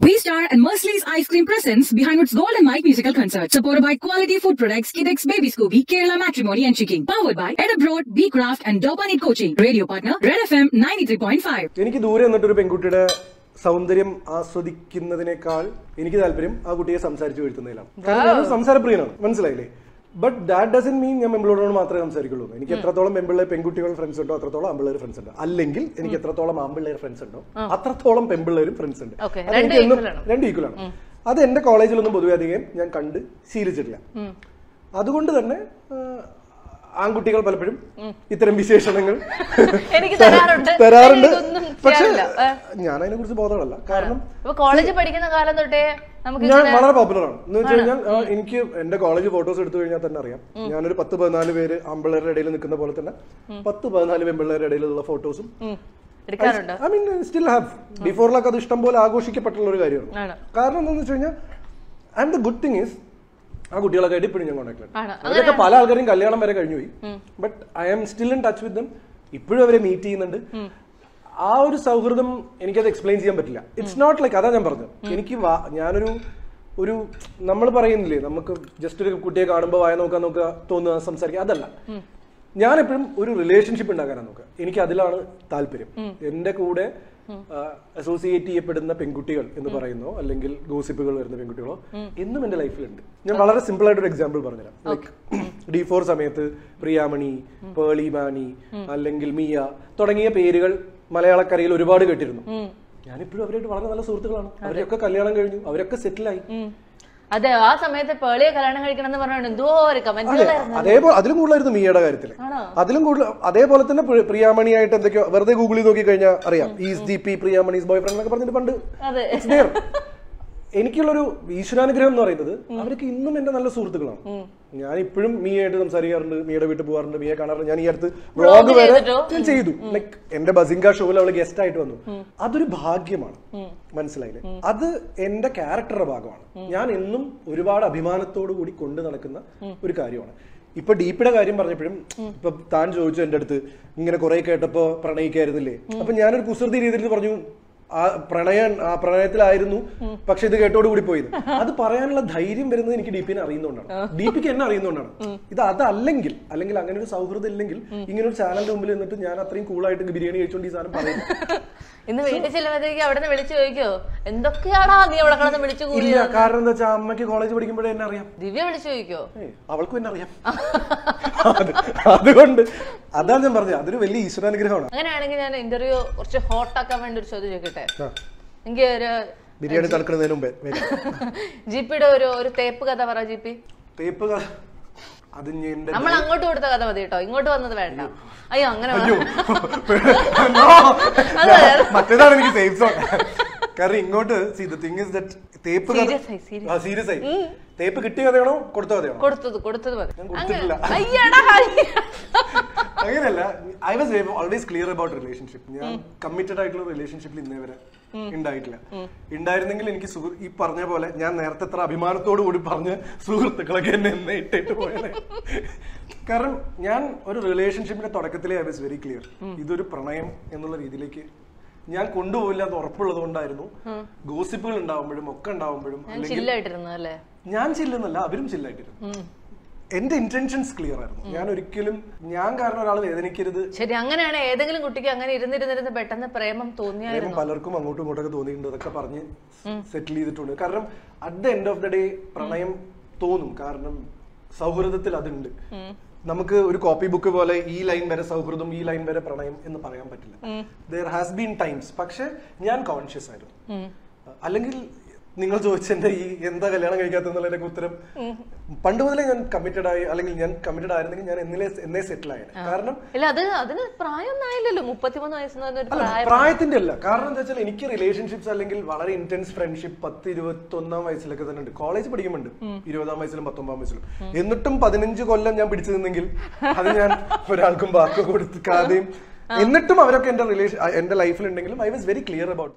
V-Star and Merciless Ice Cream presents Behind Its Golden Mike musical concert. Supported by quality food products, Kidex Baby Scooby, Kerala Matrimony and Chicken. Powered by Ed Abroad, B Craft and Dopanit Coaching. Radio partner, Red FM 93.5. എനിക്ക് ദൂരെ നിന്നിട്ടൊരു പെൺകുട്ടിയുടെ സൗന്ദര്യം ആസ്വദിക്കുന്നതിനേക്കാൾ എനിക്ക് താല്പര്യം ആ കുട്ടിയെ സംസാരിച്ചു വീഴ്ത്തുന്നതിലാണ് കാരണം സംസാരപ്രിയനാണ് മനസ്സിലായില്ലേ ബട്ട് ദാറ്റ് ഡസൻ മീൻ ഞാൻ പെമ്പിളോട് മാത്രമേ സംസാരിക്കുള്ളൂ. എനിക്ക് എത്രത്തോളം പെമ്പിള്ളേ പെൺകുട്ടികൾ ഫ്രണ്ട്സ് ഉണ്ടോ അത്രത്തോളം ആമ്പിള്ളേർ ഫ്രണ്ട്സ് ഉണ്ട്. അല്ലെങ്കിൽ എനിക്ക് എത്രത്തോളം ആമ്പിള്ളേർ ഫ്രണ്ട്സ് ഉണ്ടോ അത്രത്തോളം പെമ്പിള്ളേരും ഫ്രണ്ട്സ് ഉണ്ട്. അതെനിക്ക് എന്നും-. രണ്ട് ഈക്വൽ ആണ്. അത് എന്റെ കോളേജിലൊന്നും പൊതുവെ അധികം ഞാൻ കണ്ട് ശീലിച്ചിട്ടില്ല. അതുകൊണ്ട് തന്നെ ആൺകുട്ടികൾ പലപ്പോഴും ഇത്തരം വിശേഷണങ്ങൾ തരാറുണ്ട്. പക്ഷെ. ഞാൻ അതിനെ കുറിച്ച് ബോധമല്ല കാരണം കോളേജ് പഠിക്കുന്ന കാലം തൊട്ടേ ഞാൻ വളരെ പോപ്പുലർ ആണ്. എന്ന് വെച്ച് കഴിഞ്ഞാൽ എനിക്ക് എന്റെ കോളേജ് ഫോട്ടോസ് എടുത്തു കഴിഞ്ഞാൽ തന്നെ അറിയാം. ഞാനൊരു പത്ത് പതിനാല് പേര് അമ്പിളരുടെ ഇടയിൽ നിൽക്കുന്ന പോലെ തന്നെ പത്ത് പതിനാല് പെമ്പിള്ളേരുടെ ഇടയിലുള്ള ഫോട്ടോസും ഐ മീൻ സ്റ്റിൽ ഹാവ് ബിഫോറിലൊക്കെ അത് ഇഷ്ടം പോലെ ആഘോഷിക്കപ്പെട്ടുള്ള ഒരു കാര്യമാണ്. കാരണം എന്താണെന്ന് വെച്ച് കഴിഞ്ഞാൽ and the good thing is ആ കുട്ടികളൊക്കെ ആയിട്ട് ഇപ്പോഴും ഞാൻ കോൺടാക്ട്. അവരൊക്കെ പല ആൾക്കാരും കല്യാണം വരെ കഴിഞ്ഞു പോയി but I am still in touch with them ഇപ്പോഴും അവരെ മീറ്റ് ചെയ്യുന്നുണ്ട്. ആ ഒരു സൗഹൃദം എനിക്കത് എക്സ്പ്ലെയിൻ ചെയ്യാൻ പറ്റില്ല. ഇറ്റ്സ് നോട്ട് ലൈക്ക് അതാ ഞാൻ പറഞ്ഞത്. എനിക്ക് ഞാനൊരു ഒരു നമ്മൾ പറയുന്നില്ലേ നമുക്ക് ജസ്റ്റ് ഒരു കുട്ടിയെ കാണുമ്പോൾ വായ നോക്കാൻ നോക്കുക തോന്നുക സംസാരിക്കുക അതല്ല. ഞാൻ എപ്പോഴും ഒരു റിലേഷൻഷിപ്പ് ഉണ്ടാക്കാനാണ് നോക്കുക. എനിക്ക് അതിലാണ് താല്പര്യം. എന്റെ കൂടെ അസോസിയേറ്റ് ചെയ്യപ്പെടുന്ന പെൺകുട്ടികൾ എന്ന് പറയുന്നോ അല്ലെങ്കിൽ ഗോസിപ്പുകൾ വരുന്ന പെൺകുട്ടികളോ എന്നും എന്റെ ലൈഫിലുണ്ട്. ഞാൻ വളരെ സിമ്പിൾ ആയിട്ട് ഒരു എക്സാമ്പിൾ പറഞ്ഞുതരാം ലൈക്ക് ഡി ഫോർ സമയത്ത് പ്രിയാമണി പേളി മാണി അല്ലെങ്കിൽ മിയ തുടങ്ങിയ പേരുകൾ മലയാളക്കരയിൽ ഒരുപാട് കേട്ടിരുന്നു. ഞാനിപ്പോഴും അവരായിട്ട് വളരെ നല്ല സുഹൃത്തുക്കളാണ്. അവരൊക്കെ കല്യാണം കഴിഞ്ഞു അവരൊക്കെ സെറ്റിലായി. ആയി അതെ ആ സമയത്ത് പേളിയെ കല്യാണം കഴിക്കണം എന്ന് പറഞ്ഞോണ്ട് എന്തോ ഒരു കമന്റ് അതേപോലെ അതിലും കൂടുതലായിരുന്നു മിയയുടെ കാര്യത്തിൽ? അതിലും കൂടുതൽ അതേപോലെ തന്നെ പ്രി- പ്രിയാമണിയായിട്ട് എന്തൊക്കെയോ വെറുതെ ഗൂഗിളിൽ നോക്കി കഴിഞ്ഞാൽ അറിയാം. Is the P Priyamani boy friend എന്നൊക്കെ പറഞ്ഞിട്ട് പണ്ട്. എനിക്കുള്ളൊരു ഈശ്വരാനുഗ്രഹം എന്ന് പറയുന്നത് അവർക്ക് ഇന്നും എന്റെ നല്ല സുഹൃത്തുക്കളാണ്. ഞാൻ ഇപ്പോഴും മീ ആയിട്ട് സംസാരിക്കാറുണ്ട് മീയുടെ വീട്ടിൽ പോകാറുണ്ട് മീയെ കാണാറുണ്ട്. ഞാൻ ഈ അടുത്ത് വ്ളോഗ് വരെ? ഞാൻ ചെയ്തു. ലൈക്ക് എന്റെ ബസിംഗ ഷോയിൽ അവൾ ഗസ്റ്റ് ആയിട്ട് വന്നു. അതൊരു ഭാഗ്യമാണ്. മനസ്സിലായില്ലേ? അത് എന്റെ ക്യാരക്ടറുടെ ഭാഗമാണ്. ഞാൻ എന്നും ഒരുപാട് അഭിമാനത്തോടു കൂടി കൊണ്ടു നടക്കുന്ന ഒരു കാര്യമാണ്. ഇപ്പൊ ഡീപ്പിയുടെ കാര്യം പറഞ്ഞപ്പോഴും ഇപ്പൊ താൻ ചോദിച്ചു എന്റെ അടുത്ത് ഇങ്ങനെ കുറെ കേട്ടപ്പോ പ്രണയിക്കായിരുന്നില്ലേ? അപ്പൊ ഞാനൊരു കുസൃതി രീതിയിൽ പറഞ്ഞു ആ പ്രണയ ആ പ്രണയത്തിലായിരുന്നു. പക്ഷെ ഇത് കേട്ടോടുകൂടി പോയത്. അത് പറയാനുള്ള ധൈര്യം വരുന്നത് എനിക്ക് ഡി പിന്നെ അറിയുന്നതുകൊണ്ടാണ് പിക്ക് എന്നെ അറിയുന്നതുകൊണ്ടാണ് ഇത് അതല്ലെങ്കിൽ അല്ലെങ്കിൽ അങ്ങനെ ഒരു സൗഹൃദം ഇല്ലെങ്കിൽ ഇങ്ങനെ ഒരു ചാനലിന്റെ മുമ്പിൽ നിന്നിട്ട് ഞാൻ അത്രയും കൂളായിട്ട് ബിരിയാണി കഴിച്ചോണ്ട് ഈ സാധനം പറയുന്നു ഇന്ന് വീട്ടിൽ ചെല്ലുമ്പോഴത്തേക്ക് അവിടെ നിന്ന് വിളിച്ചു ചോദിക്കോ എന്തൊക്കെയാടാ നീ അവിടെ കിടന്ന് വിളിച്ചു കൂടി ഇല്ല കാരണം എന്താ വെച്ചാൽ അമ്മയ്ക്ക് കോളേജ് പഠിക്കുമ്പോഴേ എന്നെ അറിയാം. ദിവ്യ വിളിച്ചു ചോദിക്കോ? അവൾക്കും എന്നെ അറിയാം. അതുകൊണ്ട് അതാ ഞാൻ പറഞ്ഞത്. അതൊരു വലിയ ഈശ്വരാനുഗ്രഹമാണ്. അങ്ങനെയാണെങ്കിൽ ഞാൻ ഇന്റർവ്യൂ കുറച്ച് ഹോട്ടാക്കാൻ വേണ്ടി ഒരു ചോദ്യം ചോദിക്കട്ടെ? എനിക്ക് ഒരു ബിരിയാണി തളക്കുന്നതിന് മുമ്പേ ജിപിയുടെ ജിപ്പിയുടെ ഒരു ഒരു തേപ്പ് കഥ പറ ജിപ്പി തേപ്പ് കഥ അത് നമ്മൾ അങ്ങോട്ട് കൊടുത്ത കഥ മതി കേട്ടോ. ഇങ്ങോട്ട് വന്നത് വേണ്ട. അയ്യോ. അങ്ങനെ മറ്റേതാണ് എനിക്ക് സേഫ് സോൺ കാരണം ഇങ്ങോട്ട് see the thing is that തേപ്പ് സീരിയസ് ആയി തേപ്പ് കിട്ടിയ കഥയാണോ കൊടുത്ത കഥയാണോ? കൊടുത്തത് കൊടുത്തത് മതി. അയ്യടാ അയ്യ. അങ്ങനെയല്ല I was always clear about relationship ഞാൻ കമ്മിറ്റഡ് ആയിട്ടുള്ള റിലേഷൻഷിപ്പിൽ ഇന്നേ വരെ ഉണ്ടായിട്ടില്ല. ഉണ്ടായിരുന്നെങ്കിൽ എനിക്ക് ഈ പറഞ്ഞ പോലെ ഞാൻ നേരത്തെ എത്ര അഭിമാനത്തോടു കൂടി പറഞ്ഞ സുഹൃത്തുക്കളൊക്കെ എന്നെ എന്നെ ഇട്ടിട്ട് പോയത്. കാരണം ഞാൻ ഒരു റിലേഷൻഷിപ്പിന്റെ തുടക്കത്തിലേ ഐ വാസ് വെരി ക്ലിയർ ഇതൊരു പ്രണയം എന്നുള്ള രീതിയിലേക്ക് ഞാൻ കൊണ്ടുപോയില്ല അത് ഉറപ്പുള്ളത് കൊണ്ടായിരുന്നു ഗോസിപ്പുകൾ ഉണ്ടാവുമ്പോഴും ഒക്കെ ഉണ്ടാവുമ്പോഴും ഞാൻ ചില്ലെന്നല്ല അവരും ചില്ലായിട്ടിരുന്നു എന്റെ ഇന്റൻഷൻസ് ക്ലിയർ ആയിരുന്നു. ഞാൻ ഒരിക്കലും ഞാൻ കാരണം ഒരാൾ വേദനിക്കരുത്. ശരി അങ്ങനെയാണ് ഏതെങ്കിലും കുട്ടിക്ക് അങ്ങനെ ഇരുന്നിരുന്നിരുന്ന് പെട്ടെന്ന് പ്രേമം തോന്നിയായിരുന്നു? പലർക്കും അങ്ങോട്ടും ഇങ്ങോട്ടൊക്കെ തോന്നിയിട്ടുണ്ട്. അതൊക്കെ പറഞ്ഞ് സെറ്റിൽ ചെയ്തിട്ടുണ്ട്. കാരണം at the end of the day പ്രണയം തോന്നും. കാരണം സൗഹൃദത്തിൽ അതുണ്ട്. നമുക്ക് ഒരു കോപ്പി ബുക്ക് പോലെ ഈ ലൈൻ വരെ സൗഹൃദം ഈ ലൈൻ വരെ പ്രണയം എന്ന് പറയാൻ പറ്റില്ല. ദർ ഹാസ് ബീൻ ടൈംസ് പക്ഷെ ഞാൻ കോൺഷ്യസ് ആയിരുന്നു. അല്ലെങ്കിൽ നിങ്ങൾ ചോദിച്ചെന്റെ ഈ എന്താ കല്യാണം കഴിക്കാത്തതിന്റെ ഉത്തരം. പണ്ട് മുതലേ ഞാൻ കമ്മിറ്റഡ് ആയി അല്ലെങ്കിൽ ഞാൻ കമ്മിറ്റഡ് ആയിരുന്നെങ്കിൽ ഞാൻ എന്നിലെ എന്നേ സെറ്റിൽ ആയത് കാരണം ഇല്ല അത് അതിന് പ്രായമൊന്നും ആയില്ലല്ലോ. മുപ്പത്തിമൂന്ന് വയസ്സെന്ന് പ്രായത്തിന്റെ അല്ല. കാരണം എന്താ വെച്ചാൽ എനിക്ക് റിലേഷൻഷിപ്സ് അല്ലെങ്കിൽ വളരെ ഇന്റൻസ് ഫ്രണ്ട്ഷിപ്പ് പത്ത് ഇരുപത്തി ഒന്നാം വയസ്സിലൊക്കെ തന്നെ ഉണ്ട്. കോളേജ് പഠിക്കുന്നുണ്ട് ഇരുപതാം വയസ്സിലും പത്തൊമ്പതാം വയസ്സിലും. എന്നിട്ടും പതിനഞ്ച് കൊല്ലം ഞാൻ പിടിച്ചു നിന്നെങ്കിൽ അത് ഞാൻ ഒരാൾക്കും വാക്ക് കൊടുക്കാതെയും എന്നിട്ടും അവരൊക്കെ എന്റെ റിലേഷൻ എന്റെ ലൈഫിൽ ഉണ്ടെങ്കിലും I was very clear about